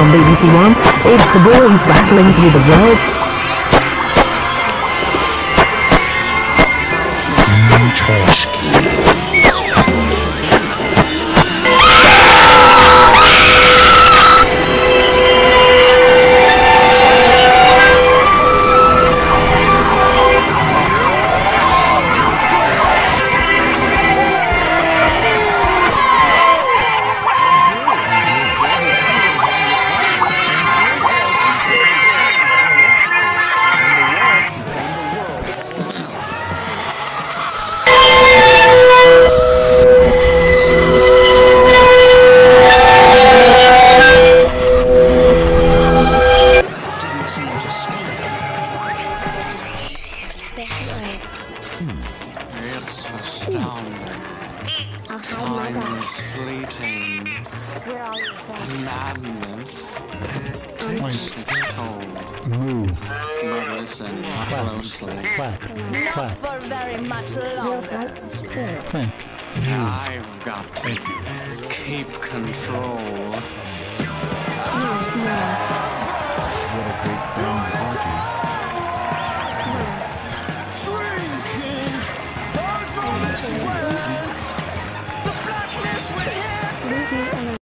on BBC One. It's the boys battling through the world. It's astounding. Time is fleeting. Madness takes its toll. Move. But listen closely. Clap. Clap. for very much longer. Think. I've got to keep control. What a great friend. Wow.